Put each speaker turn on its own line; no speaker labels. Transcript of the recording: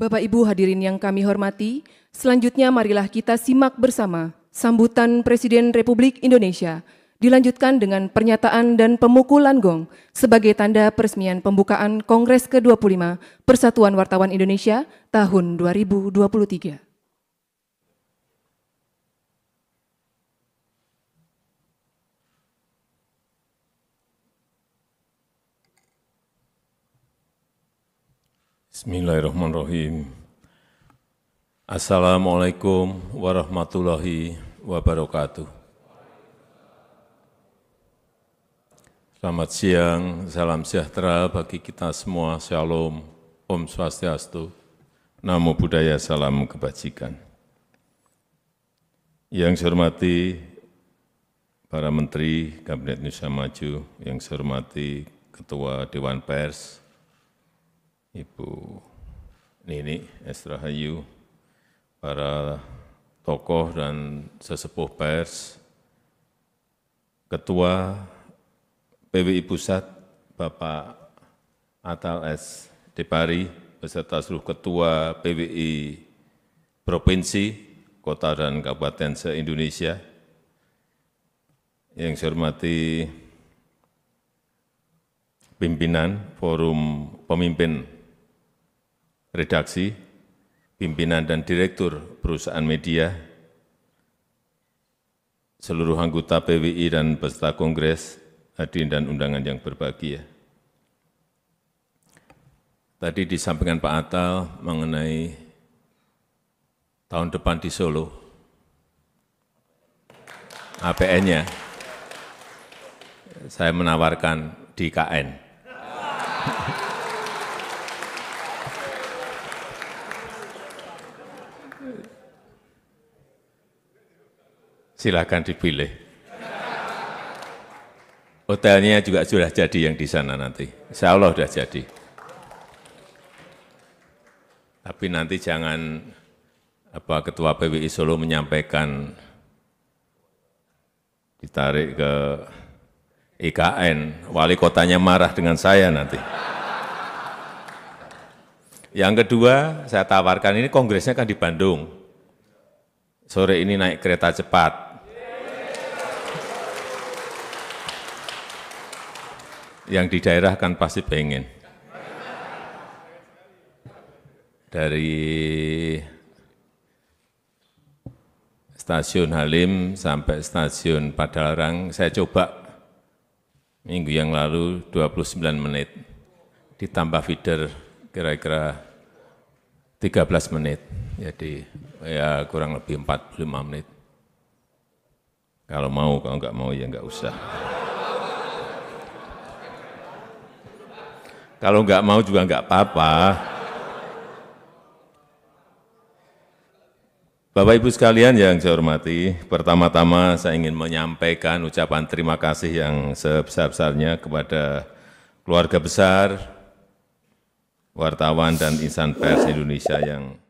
Bapak Ibu hadirin yang kami hormati, selanjutnya marilah kita simak bersama sambutan Presiden Republik Indonesia dilanjutkan dengan pernyataan dan pemukulan gong sebagai tanda peresmian pembukaan Kongres ke-25 Persatuan Wartawan Indonesia tahun 2023.
Bismillahirrahmanirrahim. Assalamualaikum warahmatullahi wabarakatuh. Selamat siang, salam sejahtera bagi kita semua. Shalom, Om Swastiastu, Namo Buddhaya, salam kebajikan. Yang saya hormati para Menteri Kabinet Indonesia Maju, yang saya hormati Ketua Dewan Pers, Ibu Nini Estrahayu, para tokoh dan sesepuh pers, Ketua PWI Pusat, Bapak Atal S. Depari, beserta seluruh Ketua PWI Provinsi, Kota dan Kabupaten se-Indonesia, yang saya hormati pimpinan Forum Pemimpin redaksi, pimpinan dan direktur perusahaan media, seluruh anggota PWI dan peserta kongres, hadirin dan undangan yang berbahagia. Tadi disampaikan Pak Atal mengenai tahun depan di Solo, APN-nya, saya menawarkan di KN. Silakan dipilih. Hotelnya juga sudah jadi yang di sana nanti. Insya Allah sudah jadi. Tapi nanti jangan apa Ketua PWI Solo menyampaikan ditarik ke IKN, wali kotanya marah dengan saya nanti. Yang kedua, saya tawarkan ini kongresnya kan di Bandung. Sore ini naik kereta cepat, yang di daerah kan pasti pengen. Dari stasiun Halim sampai stasiun Padalarang, saya coba minggu yang lalu 29 menit, ditambah feeder kira-kira 13 menit, jadi ya kurang lebih 45 menit. Kalau mau, kalau enggak mau ya enggak usah. Kalau nggak mau juga nggak apa-apa. Bapak Ibu sekalian yang saya hormati, pertama-tama saya ingin menyampaikan ucapan terima kasih yang sebesar-besarnya kepada keluarga besar, wartawan dan insan pers Indonesia yang